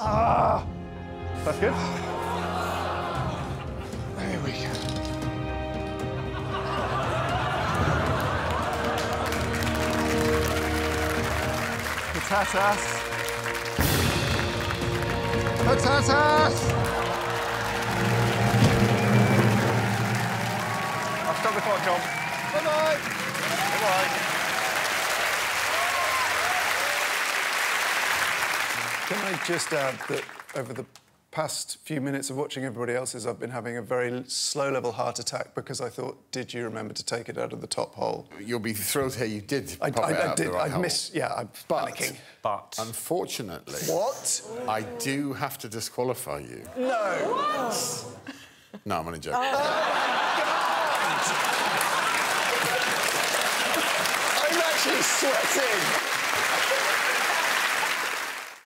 Ah! That's good. There we go. Patatas. Patatas! I'll stop the clock, John. Bye-bye. Bye-bye. Can I just add that over the past few minutes of watching everybody else's, I've been having a very slow level heart attack because I thought, did you remember to take it out of the top hole? You'll be thrilled here you did I, pop I, it I out did. the right I hole. miss. Yeah, I'm But- panicking. But Unfortunately, What? I do have to disqualify you. No. No, I'm only joking. Oh. I'm actually sweating.